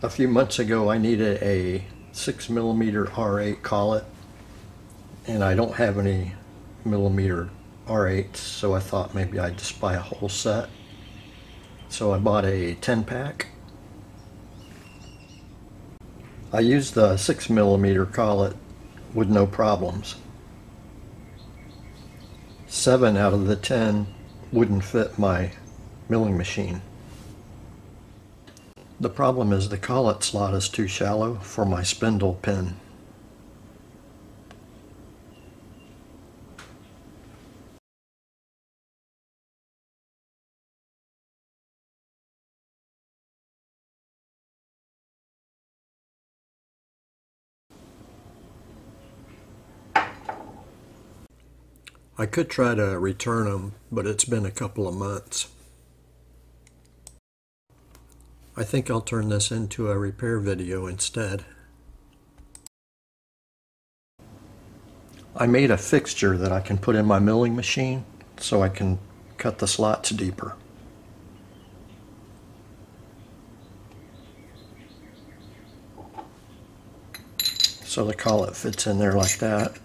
A few months ago, I needed a 6 millimeter R8 collet, and I don't have any millimeter R8s, so I thought maybe I'd just buy a whole set. So I bought a 10 pack. I used the 6 millimeter collet with no problems. Seven out of the 10 wouldn't fit my milling machine. The problem is the collet slot is too shallow for my spindle pin. I could try to return them, but it's been a couple of months. I think I'll turn this into a repair video instead. I made a fixture that I can put in my milling machine so I can cut the slots deeper. So the collet fits in there like that.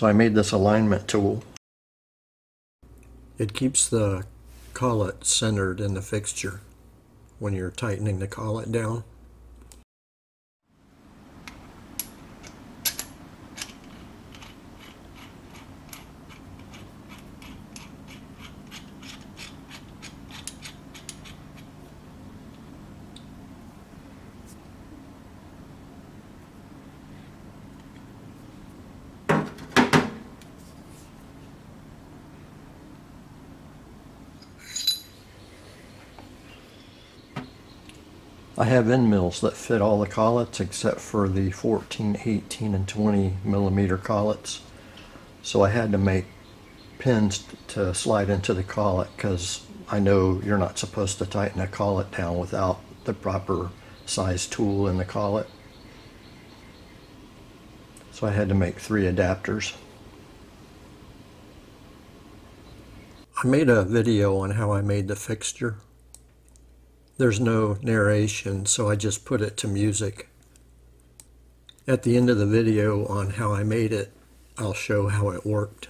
So I made this alignment tool. It keeps the collet centered in the fixture when you're tightening the collet down. I have end mills that fit all the collets except for the 14, 18, and 20 millimeter collets. So I had to make pins to slide into the collet because I know you're not supposed to tighten a collet down without the proper size tool in the collet. So I had to make three adapters. I made a video on how I made the fixture. There's no narration, so I just put it to music. At the end of the video on how I made it, I'll show how it worked.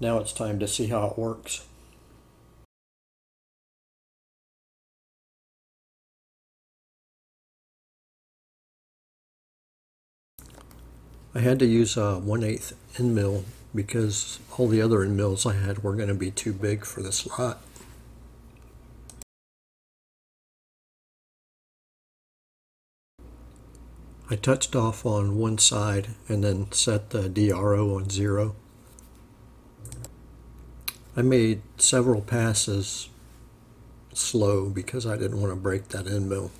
Now it's time to see how it works. I had to use a 1 8 end mill because all the other end mills I had were going to be too big for the slot. I touched off on one side and then set the DRO on zero. I made several passes slow because I didn't want to break that end mill.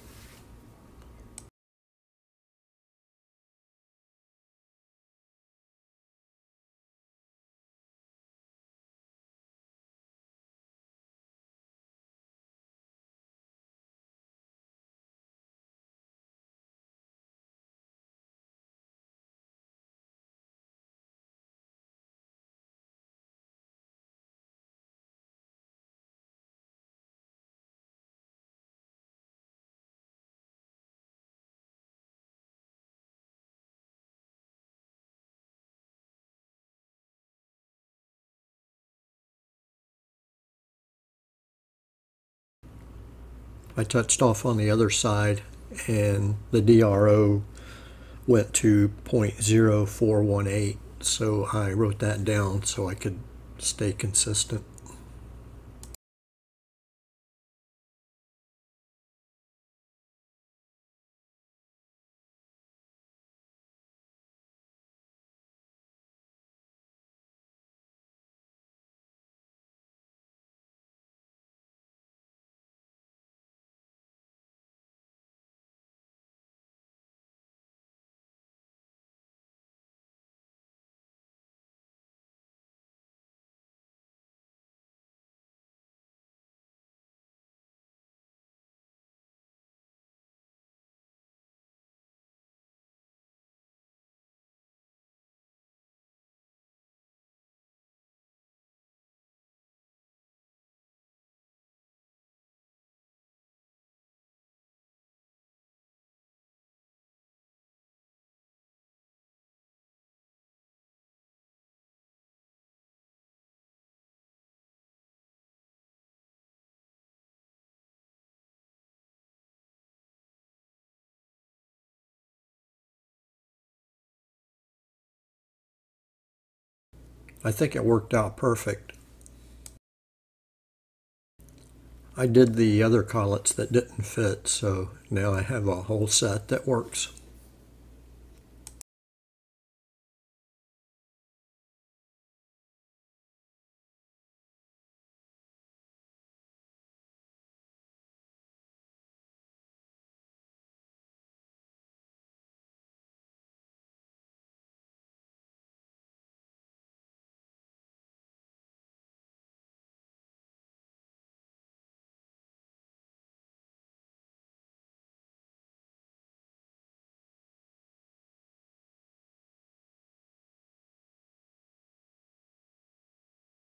I touched off on the other side and the DRO went to 0.0418 so I wrote that down so I could stay consistent. I think it worked out perfect. I did the other collets that didn't fit, so now I have a whole set that works.